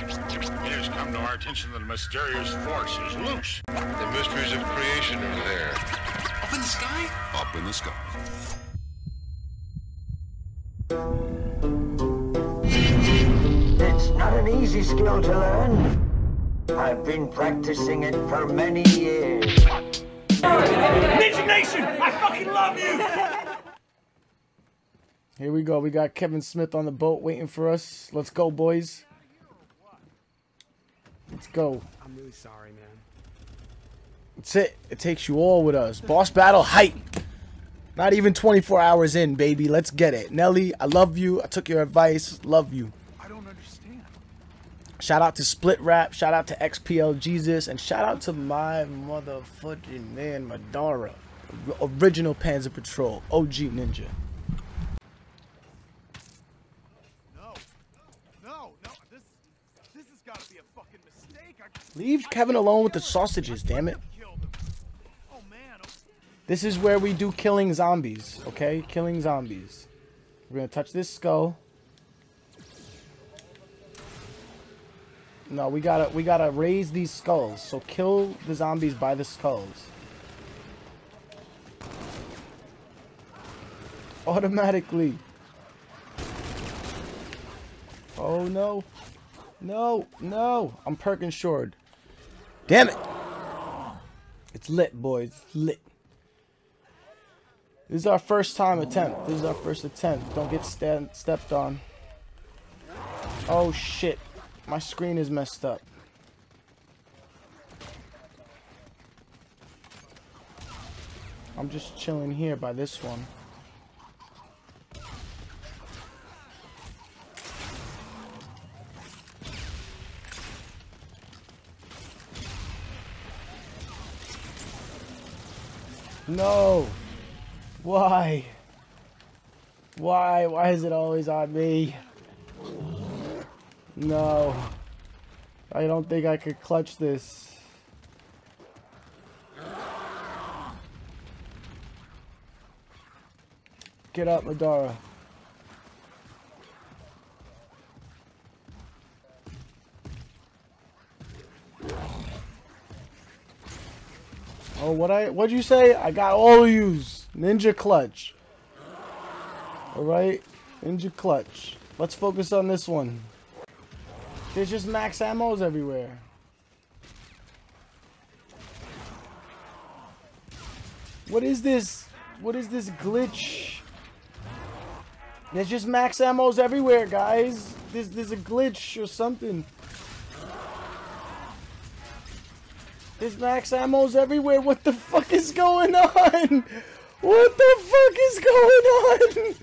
It has come to our attention that a mysterious force is loose. The mysteries of creation are there. Up in the sky? Up in the sky. It's not an easy skill to learn. I've been practicing it for many years. Ninja Nation, I fucking love you! Here we go. We got Kevin Smith on the boat waiting for us. Let's go, boys. Let's go. I'm really sorry, man. That's it. It takes you all with us. Boss battle hype. Not even 24 hours in, baby. Let's get it. Nelly, I love you. I took your advice. Love you. I don't understand. Shout out to Split Rap. Shout out to XPL Jesus. And shout out to my motherfucking man, Madara. Original Panzer Patrol. OG Ninja. No. No, no, this this has got to be a fucking mistake. I Leave Kevin alone with the sausages, damn it. Oh man. This is where we do killing zombies, okay? Killing zombies. We're gonna touch this skull. No, we gotta we gotta raise these skulls. So kill the zombies by the skulls. Automatically. Oh no. No, no. I'm perking short. Damn it. It's lit, boys. It's lit. This is our first time attempt. This is our first attempt. Don't get stepped on. Oh shit. My screen is messed up. I'm just chilling here by this one. No. Why? Why? Why is it always on me? No. I don't think I could clutch this. Get up, Madara. Oh, what I what'd you say? I got all of yous. Ninja clutch. Alright? Ninja clutch. Let's focus on this one. There's just max ammos everywhere. What is this? What is this glitch? There's just max ammos everywhere, guys. There's, there's a glitch or something. There's max ammos everywhere. What the fuck is going on? What the fuck is going on?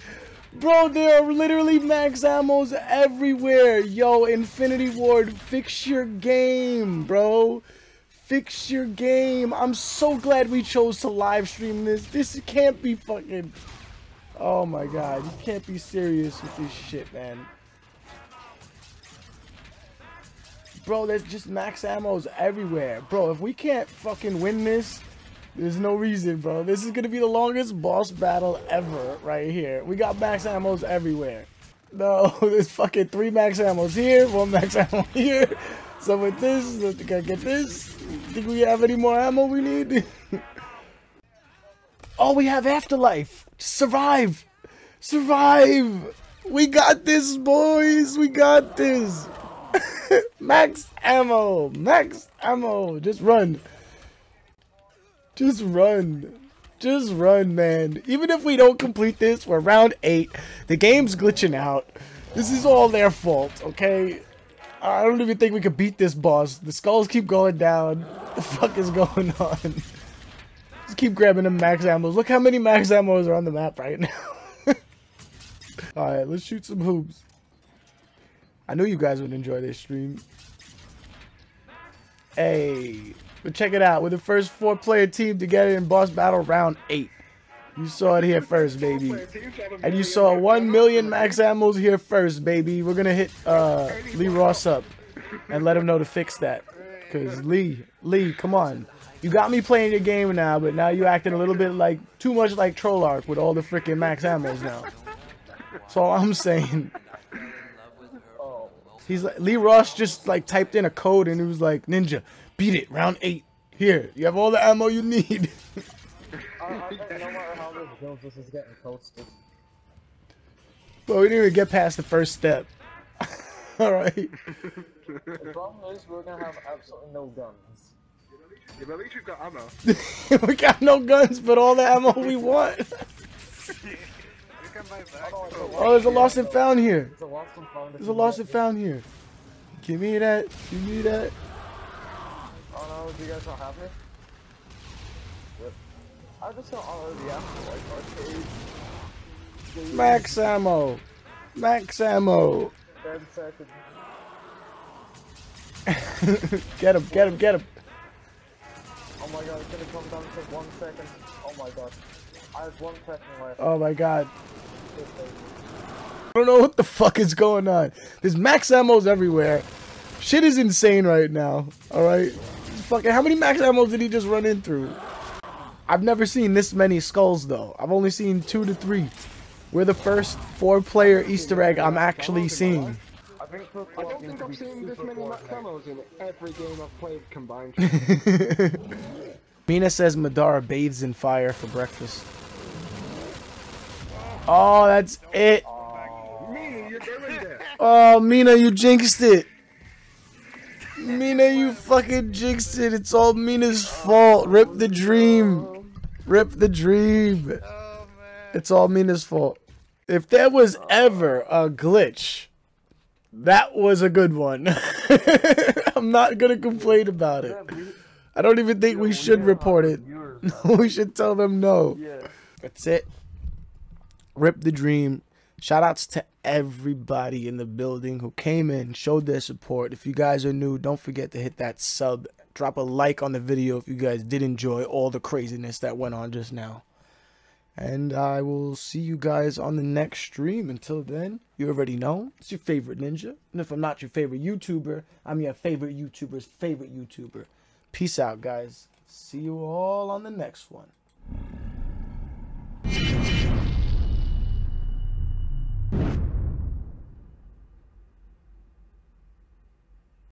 Bro, there are literally max ammos everywhere. Yo, Infinity Ward, fix your game, bro. Fix your game. I'm so glad we chose to live stream this. This can't be fucking... Oh my god, you can't be serious with this shit, man. Bro, there's just max ammos everywhere. Bro, if we can't fucking win this, there's no reason, bro. This is gonna be the longest boss battle ever right here. We got max ammos everywhere. No, there's fucking three max ammos here, one max ammo here. So with this, I think I get this. Think we have any more ammo we need? oh, we have afterlife. Survive. Survive. We got this, boys. We got this. max ammo. Max ammo. Just run. Just run. Just run, man. Even if we don't complete this, we're round 8. The game's glitching out. This is all their fault, okay? I don't even think we could beat this boss. The skulls keep going down. The fuck is going on? Just keep grabbing the max ammos. Look how many max ammos are on the map right now. Alright, let's shoot some hoops. I knew you guys would enjoy this stream. Hey, but check it out. We're the first four-player team together in boss battle round eight. You saw it here first, baby. And you saw 1 million max ammos here first, baby. We're going to hit uh, Lee Ross up and let him know to fix that. Because Lee, Lee, come on. You got me playing your game now, but now you're acting a little bit like, too much like Trollarch with all the freaking max ammos now. That's all I'm saying. He's like Lee Ross just like typed in a code and it was like Ninja, beat it, round eight. Here, you have all the ammo you need. I, I think no matter how this is getting toasted. but we didn't even get past the first step. all right. The problem is we're gonna have absolutely no guns. Yeah, but at least we've got ammo. we got no guns, but all the ammo we want. We can buy back. Oh, Oh, there's a lost and found here. Lost and found. There's a lost and found here. Give me that. Give me that. Oh no, do you guys not have me? Yep. I just got all of the ammo, like arcade. Max ammo. Max ammo. 10 seconds. get him, get him, get him. Oh my god, it's gonna come down to one second. Oh my god. I have one second left. Oh my god. This thing. I don't know what the fuck is going on. There's max ammos everywhere. Shit is insane right now. Alright? Fucking how many max ammos did he just run in through? I've never seen this many skulls though. I've only seen two to three. We're the first four player Easter egg I'm actually seeing. I think I don't think I've seen this many max coordinated. ammos in every game I've played combined. Mina says Madara bathes in fire for breakfast. Oh, that's it. Me, you're going there. Oh, Mina, you jinxed it. Mina, you fucking jinxed it. It's all Mina's fault. Rip the dream. Rip the dream. Oh. It's all Mina's fault. If there was ever a glitch, that was a good one. I'm not gonna complain about it. I don't even think we should report it. we should tell them no. That's it. Rip the dream. Shout outs to everybody in the building who came in, showed their support. If you guys are new, don't forget to hit that sub. Drop a like on the video if you guys did enjoy all the craziness that went on just now. And I will see you guys on the next stream. Until then, you already know it's your favorite ninja. And if I'm not your favorite YouTuber, I'm your favorite YouTuber's favorite YouTuber. Peace out, guys. See you all on the next one.